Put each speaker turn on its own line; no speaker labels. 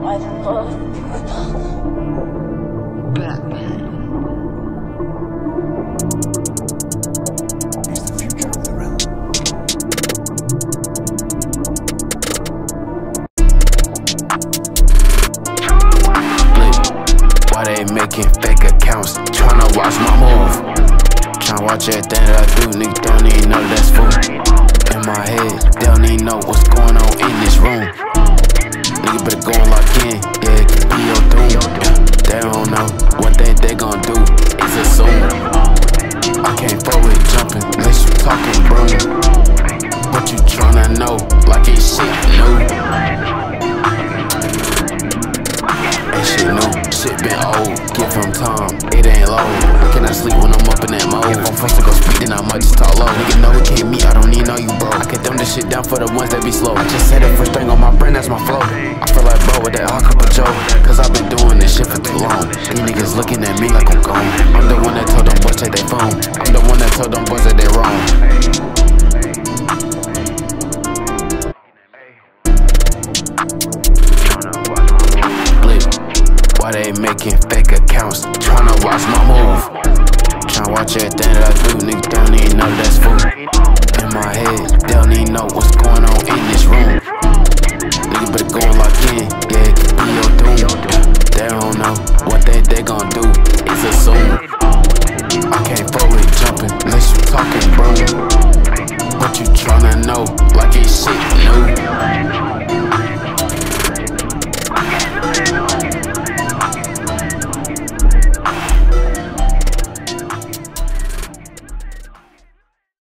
Why they making fake accounts? Tryna watch my move. Tryna watch everything that I do, nigga don't even know they don't know what they they gon' do is assume. I can't with jumping unless you talking broom. What you tryna know like it's shit new. That shit new, shit been old. Give him time, it ain't low. I cannot sleep when I'm up in that mode. If I'm forced to go speed, then I might just talk low. Nigga know it can't meet, I don't need know you, bro. I can dumb this shit down for the ones that be slow. I just said the first thing on my brain, that's my flow. I feel like bro niggas looking at me like I'm gone. I'm the one that told them boys take their phone. I'm the one that told them boys that they wrong. Why they making fake accounts? Tryna watch my move. Tryna watch everything that I do, nigga don't even know that's fool. In my head, they don't even know what's what they they gon' do is assume. I can't fuck with jumping unless you talking broom. What you tryna know like it's shit.